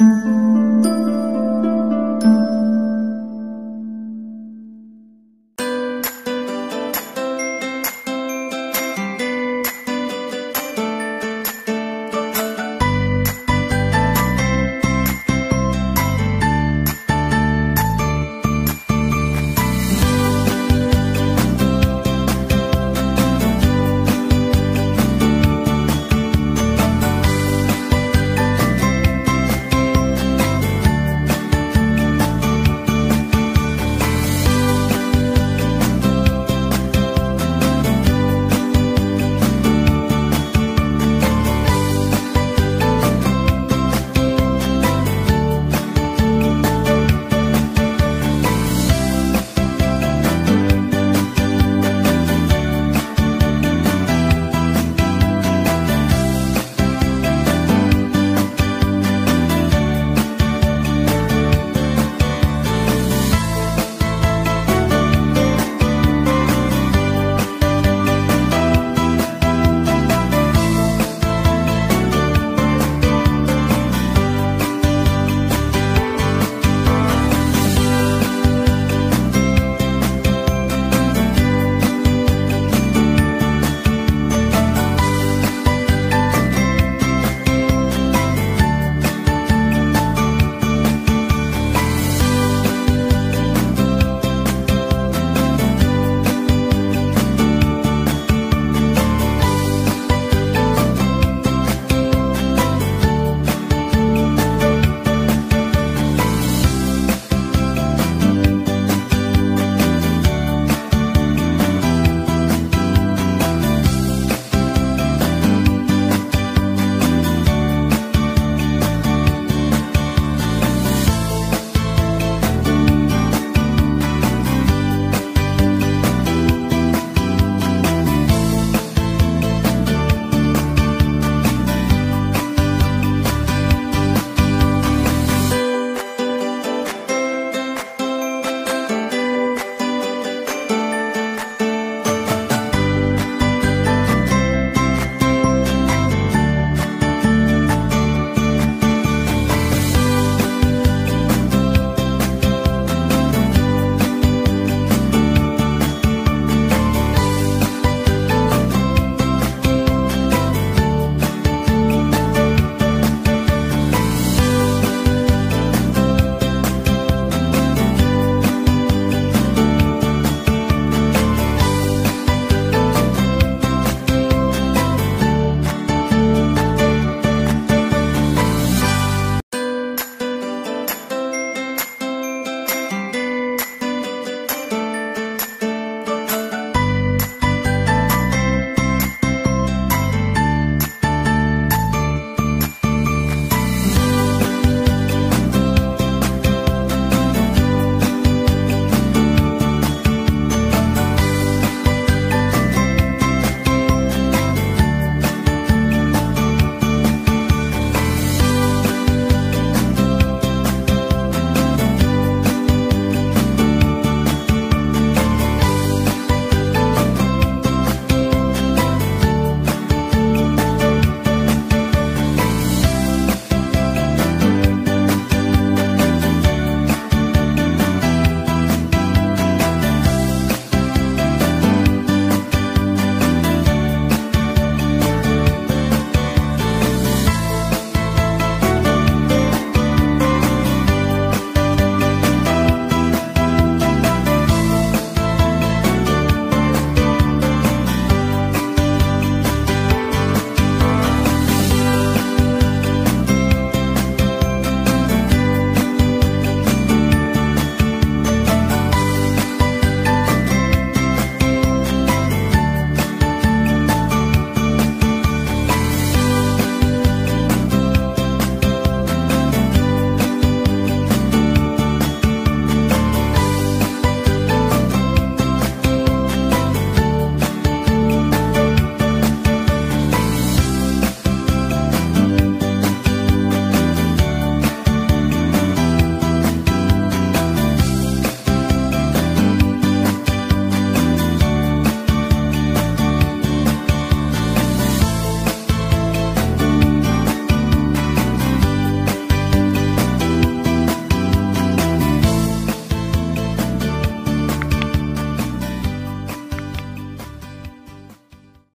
うん